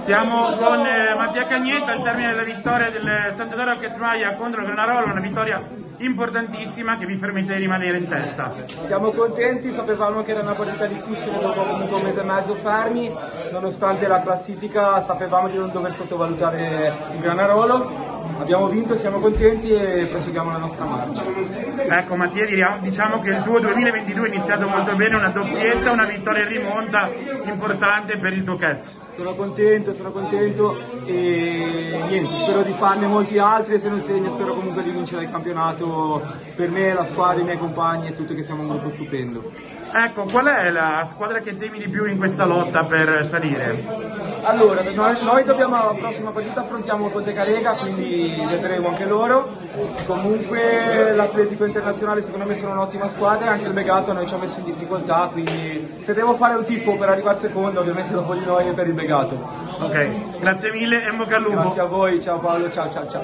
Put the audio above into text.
Siamo con eh, Mattia Cagnetta al termine della vittoria del Sant'Edoro Chezzmaia contro Granarolo, una vittoria importantissima che vi permette di rimanere in testa. Siamo contenti, sapevamo che era una partita difficile dopo comunque un mese e mezzo fermi, nonostante la classifica sapevamo di non dover sottovalutare il Granarolo. Abbiamo vinto, siamo contenti e proseguiamo la nostra marcia. Ecco Mattia, diciamo che il tuo 2022 è iniziato molto bene, una doppietta, una vittoria in rimonta importante per il tuo Cats. Sono contento, sono contento e niente, spero di farne molti altri e se non segno spero comunque di vincere il campionato per me, la squadra, i miei compagni e tutti che siamo un gruppo stupendo. Ecco, qual è la squadra che temi di più in questa lotta per salire? Allora, noi, noi dobbiamo la prossima partita affrontiamo Conte Calega, quindi vedremo anche loro. Comunque l'Atletico Internazionale secondo me sono un'ottima squadra e anche il Begato noi ci ha messo in difficoltà, quindi se devo fare un tifo per arrivare secondo, ovviamente dopo di noi è per il Begato. Ok, grazie mille e bocca al lupo. Grazie a voi, ciao Paolo, ciao ciao ciao.